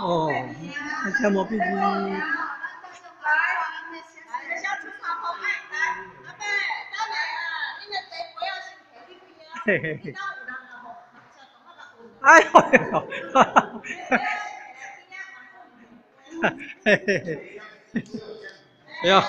哦，那羡慕必。嘿嘿嘿。哎呦哎呦，哈哈，嘿嘿嘿，哎呀。